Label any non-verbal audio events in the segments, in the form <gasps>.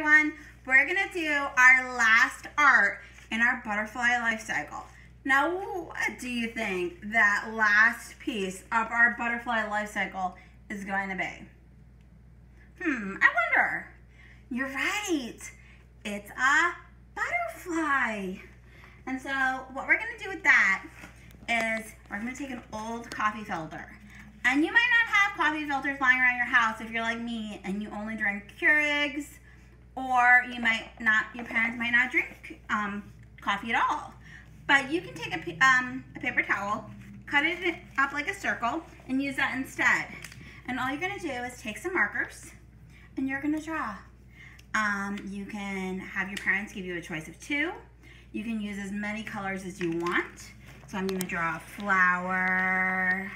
everyone. We're gonna do our last art in our butterfly life cycle. Now, what do you think that last piece of our butterfly life cycle is going to be? Hmm, I wonder. You're right. It's a butterfly. And so what we're gonna do with that is we're gonna take an old coffee filter. And you might not have coffee filters lying around your house if you're like me and you only drink Keurigs or you might not, your parents might not drink um, coffee at all. But you can take a, um, a paper towel, cut it up like a circle, and use that instead. And all you're gonna do is take some markers and you're gonna draw. Um, you can have your parents give you a choice of two. You can use as many colors as you want. So I'm gonna draw a flower.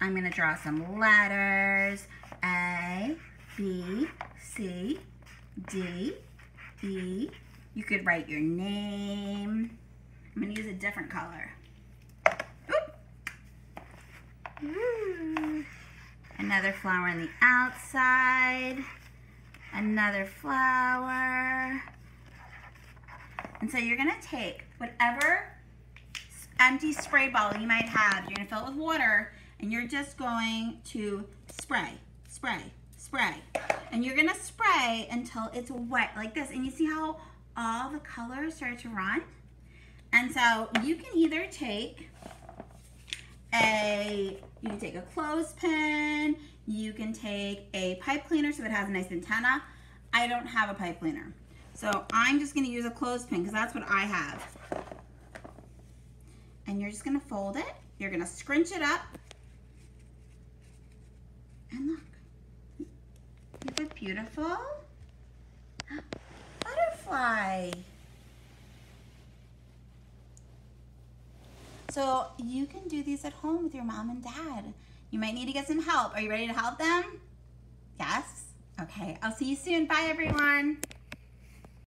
I'm gonna draw some letters. A, D, E. You could write your name. I'm gonna use a different color. Another flower on the outside. Another flower. And so you're gonna take whatever empty spray bottle you might have, you're gonna fill it with water, and you're just going to spray, spray, spray. And you're gonna spray until it's wet like this. And you see how all the colors start to run? And so you can either take a, you can take a clothespin, you can take a pipe cleaner so it has a nice antenna. I don't have a pipe cleaner. So I'm just gonna use a clothespin because that's what I have. And you're just gonna fold it, you're gonna scrunch it up, and look, beautiful <gasps> butterfly. So you can do these at home with your mom and dad. You might need to get some help. Are you ready to help them? Yes? Okay, I'll see you soon. Bye, everyone.